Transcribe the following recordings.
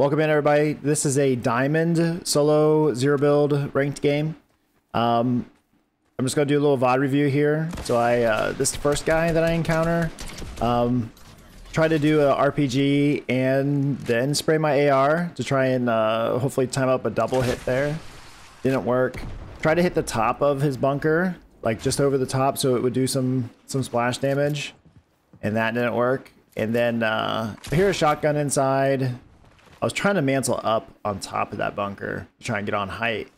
Welcome in, everybody. This is a diamond solo zero build ranked game. Um, I'm just gonna do a little VOD review here. So I, uh, this first guy that I encounter, um, try to do a RPG and then spray my AR to try and uh, hopefully time up a double hit there. Didn't work. Try to hit the top of his bunker, like just over the top, so it would do some some splash damage, and that didn't work. And then uh, a shotgun inside. I was trying to mantle up on top of that bunker to try and get on height.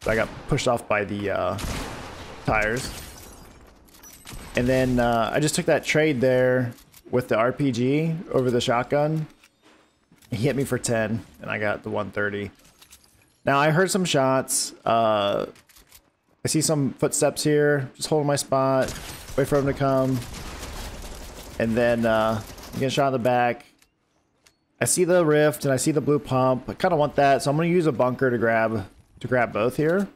But I got pushed off by the uh, tires. And then uh, I just took that trade there with the RPG over the shotgun. He hit me for 10, and I got the 130. Now, I heard some shots. Uh, I see some footsteps here. Just holding my spot. Wait for him to come. And then uh, get shot in the back. I see the rift and I see the blue pump. I kind of want that, so I'm going to use a bunker to grab to grab both here.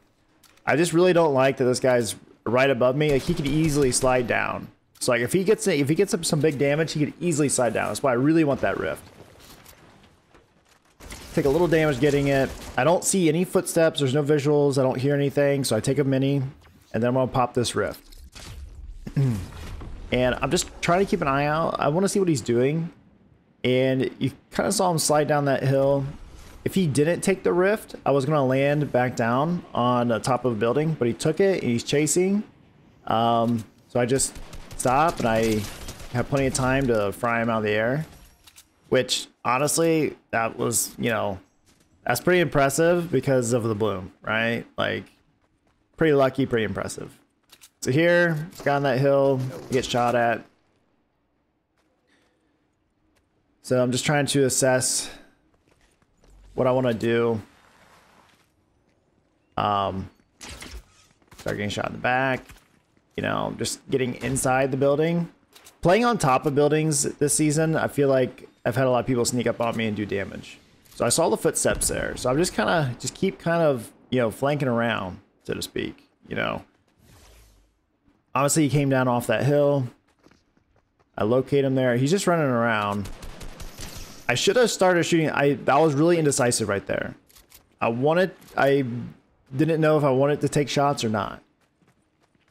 I just really don't like that this guy's right above me. Like he could easily slide down. So like if he gets if he gets up some big damage, he could easily slide down. That's why I really want that rift. Take a little damage getting it. I don't see any footsteps. There's no visuals. I don't hear anything. So I take a mini, and then I'm gonna pop this rift. and I'm just trying to keep an eye out. I want to see what he's doing. And you kind of saw him slide down that hill. If he didn't take the rift, I was going to land back down on the top of a building, but he took it and he's chasing. Um, so I just stop and I have plenty of time to fry him out of the air. Which, honestly, that was, you know, that's pretty impressive because of the bloom, right? Like, pretty lucky, pretty impressive. So here, got on that hill, get shot at. So I'm just trying to assess what I want to do. Um, start getting shot in the back. You know, just getting inside the building. Playing on top of buildings this season, I feel like I've had a lot of people sneak up on me and do damage. So I saw the footsteps there. So I'm just kind of, just keep kind of, you know, flanking around, so to speak, you know. Obviously, he came down off that hill. I locate him there. He's just running around. I should have started shooting. I I was really indecisive right there. I wanted. I didn't know if I wanted to take shots or not.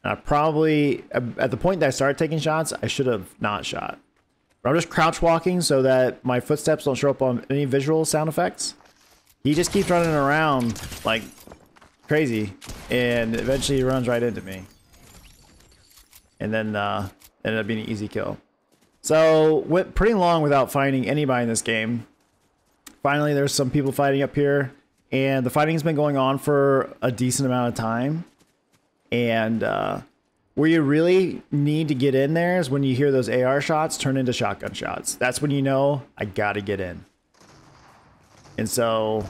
And I probably at the point that I started taking shots, I should have not shot. But I'm just crouch walking so that my footsteps don't show up on any visual sound effects. He just keeps running around like crazy, and eventually he runs right into me. And then uh, ended up being an easy kill. So went pretty long without finding anybody in this game. Finally, there's some people fighting up here, and the fighting's been going on for a decent amount of time. And uh, where you really need to get in there is when you hear those AR shots turn into shotgun shots. That's when you know I gotta get in. And so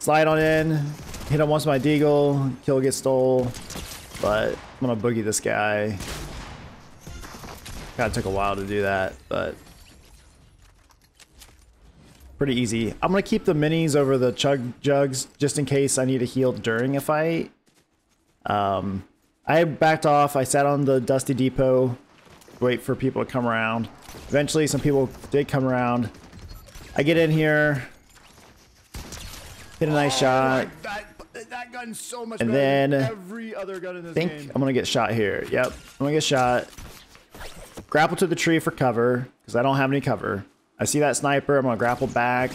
slide on in, hit him once with my deagle, kill gets stole, but I'm gonna boogie this guy. Kind of took a while to do that, but pretty easy. I'm going to keep the minis over the chug jugs just in case I need to heal during a fight. Um, I backed off. I sat on the Dusty Depot, wait for people to come around. Eventually, some people did come around. I get in here, hit a nice oh, shot. That, that gun's so much and then every other gun in this think game. I'm gonna get shot here. Yep, I'm gonna get shot. Grapple to the tree for cover, because I don't have any cover. I see that sniper, I'm gonna grapple back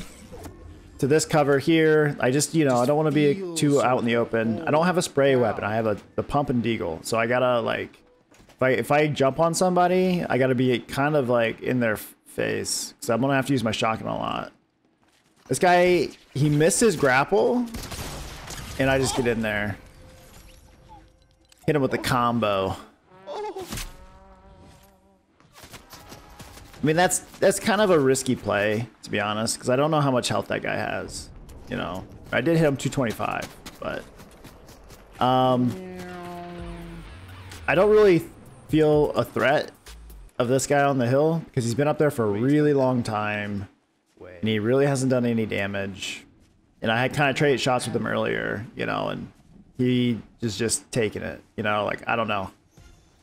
to this cover here. I just, you know, I don't want to be too out in the open. I don't have a spray weapon. I have a the pump and deagle. So I gotta like, if I if I jump on somebody, I gotta be kind of like in their face. Because I'm gonna have to use my shotgun a lot. This guy, he missed his grapple, and I just get in there. Hit him with the combo. I mean, that's that's kind of a risky play, to be honest, because I don't know how much health that guy has. You know, I did hit him 225, but um, I don't really feel a threat of this guy on the hill because he's been up there for a really long time, and he really hasn't done any damage. And I had kind of traded shots with him earlier, you know, and he is just taking it, you know, like I don't know.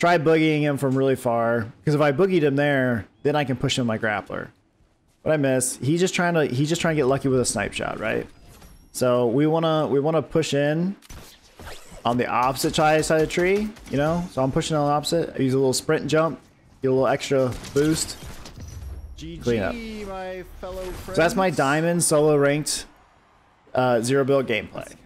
Try boogieing him from really far because if I boogied him there, then I can push him my grappler. But I miss? He's just trying to he's just trying to get lucky with a snipe shot, right? So we wanna we wanna push in on the opposite side of the tree, you know? So I'm pushing on the opposite. I use a little sprint jump, get a little extra boost. Clean up. My fellow friends. So that's my diamond solo ranked uh, zero build gameplay.